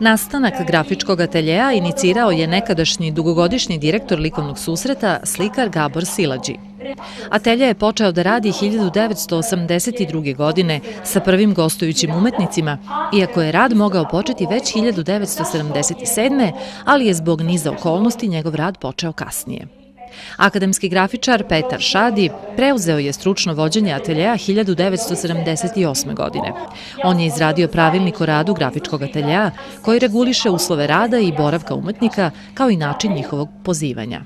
Nastanak grafičkog ateljeja inicirao je nekadašnji dugogodišnji direktor likovnog susreta, slikar Gabor Silađi. Atelje je počeo da radi 1982. godine sa prvim gostujućim umetnicima, iako je rad mogao početi već 1977. ali je zbog niza okolnosti njegov rad počeo kasnije. Akademski grafičar Petar Šadi preuzeo je stručno vođenje ateljeja 1978. godine. On je izradio pravilnik o radu grafičkog ateljeja koji reguliše uslove rada i boravka umetnika kao i način njihovog pozivanja.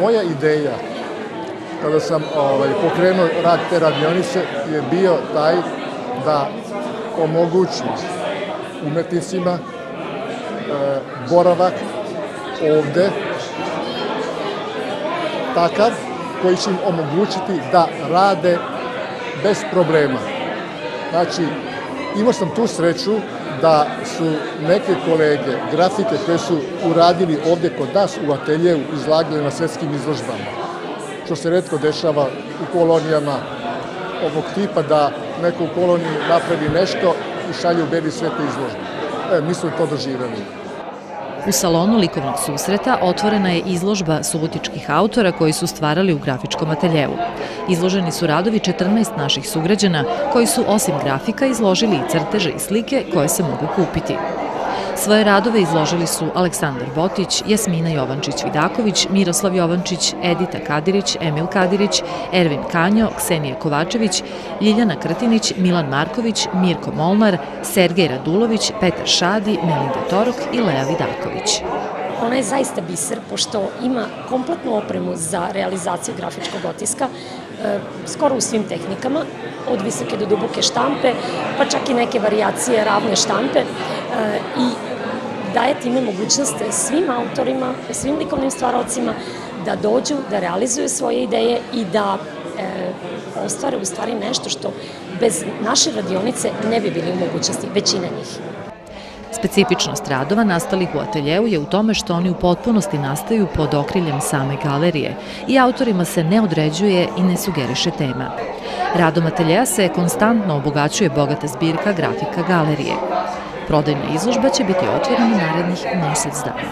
Moja ideja kada sam ovaj, pokrenuo rad te radionice je bio taj da omogući umetnicima e, boravak ovde takav koji će im omogućiti da rade bez problema. Znači, imao sam tu sreću da su neke kolege, grafike koje su uradili ovde kod nas u ateljevu izlagali na svetskim izložbama, što se redko dešava u kolonijama ovog tipa da neko u koloniji napravi nešto i šalje u beli svete izložbe. E, mi smo to doživali. U salonu likovnog susreta otvorena je izložba subotičkih autora koji su stvarali u grafičkom ateljevu. Izloženi su radovi 14 naših sugrađana koji su osim grafika izložili i crteže i slike koje se mogu kupiti. Svoje radove izložili su Aleksandar Botić, Jasmina Jovančić-Vidaković, Miroslav Jovančić, Edita Kadirić, Emil Kadirić, Ervin Kanjo, Ksenija Kovačević, Ljiljana Krtinić, Milan Marković, Mirko Molnar, Sergej Radulović, Petar Šadi, Melinda Torok i Lea Vidaković. Ona je zaista biser, pošto ima kompletnu opremu za realizaciju grafičkog otiska, e, skoro u svim tehnikama, od visoke do duboke štampe, pa čak i neke variacije ravne štampe e, i daje time mogućnost svim autorima, svim likovnim stvarocima da dođu, da realizuju svoje ideje i da e, ostvare u stvari nešto što bez naše radionice ne bi bili u mogućnosti, većina njih. Specifičnost radova nastalih u ateljevu je u tome što oni u potpunosti nastaju pod okriljem same galerije i autorima se ne određuje i ne sugeriše tema. Radom ateljeja se konstantno obogaćuje bogata zbirka grafika galerije. Prodajna izložba će biti otvorena narednih mesec dana.